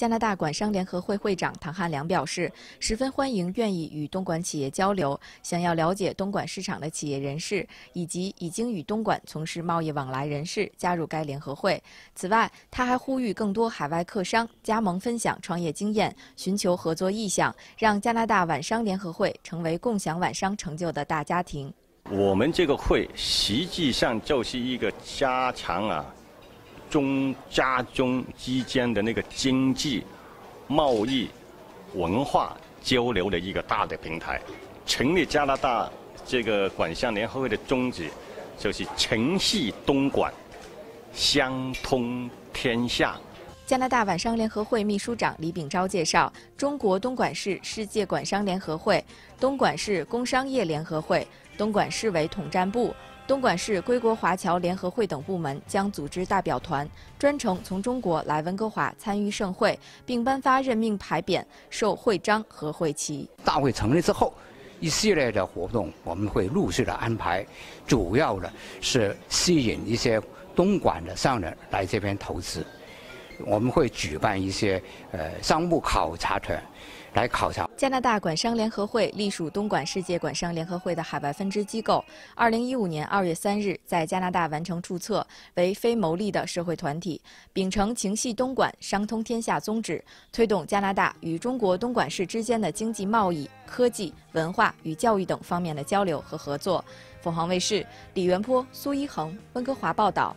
加拿大管商联合会会长唐汉良表示，十分欢迎愿意与东莞企业交流、想要了解东莞市场的企业人士，以及已经与东莞从事贸易往来人士加入该联合会。此外，他还呼吁更多海外客商加盟分享创业经验，寻求合作意向，让加拿大皖商联合会成为共享皖商成就的大家庭。我们这个会实际上就是一个加强啊。中加中之间的那个经济、贸易、文化交流的一个大的平台，成立加拿大这个管商联合会的宗旨，就是承系东莞，相通天下。加拿大晚商联合会秘书长李炳钊介绍，中国东莞市世界管商联合会、东莞市工商业联合会、东莞市委统战部。东莞市归国华侨联合会等部门将组织代表团，专程从中国来温哥华参与盛会，并颁发任命牌匾、授会章和会旗。大会成立之后，一系列的活动我们会陆续的安排，主要的是吸引一些东莞的商人来这边投资。我们会举办一些呃商务考察团。来考察。加拿大管商联合会隶属东莞世界管商联合会的海外分支机构。二零一五年二月三日，在加拿大完成注册，为非牟利的社会团体，秉承情系东莞、商通天下宗旨，推动加拿大与中国东莞市之间的经济贸易、科技、文化与教育等方面的交流和合作。凤凰卫视李元波、苏一恒，温哥华报道。